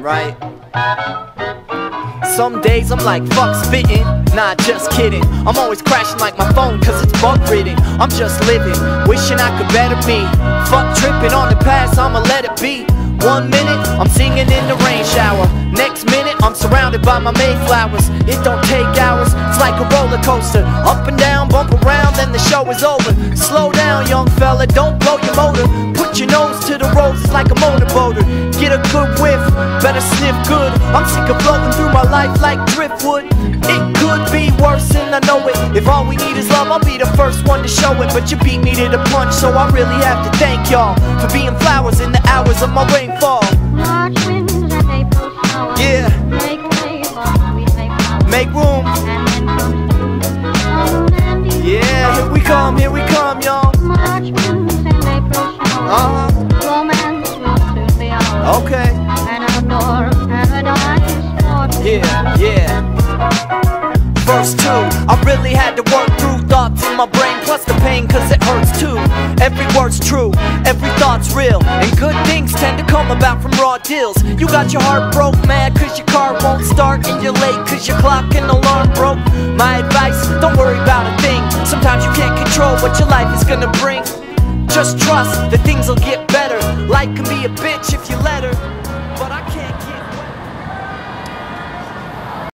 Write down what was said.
right? Some days I'm like, fuck spitting. Nah, just kidding. I'm always crashing like my phone, cause it's bug ridden. I'm just living, wishing I could better me. Fuck tripping on the past, I'ma let it be. One minute, I'm singing in the rain shower. Next minute, I'm surrounded by my Mayflowers. It don't take hours, it's like a roller coaster. Up and down, bump then the show is over. Slow down, young fella, don't blow your motor. Put your nose to the roads, it's like a motorboater. Get a good whiff, better sniff good. I'm sick of floating through my life like driftwood. It could be worse, and I know it. If all we need is love, I'll be the first one to show it. But you beat me to the punch, so I really have to thank y'all for being flowers in the hours of my rainfall. March winds and April showers. Yeah. Make way for sweet May flowers. Make room, come, here we come, y'all. March winds and April showers. Uh Romance will soon be ours. huh, okay, An outdoor paradise for yeah, yeah. Verse 2, I really had to work through thoughts in my brain, plus the pain, cause it hurts too. Every word's true, every thought's real, and good things tend to come about from raw deals. You got your heart broke, mad cause your car won't start, and you're late cause your clock and alarm broke. My advice, don't worry about a thing. Sometimes you can't control what your life is gonna bring. Just trust that things will get better. Life can be a bitch if you let her,